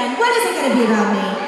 again. What is it going to be about me?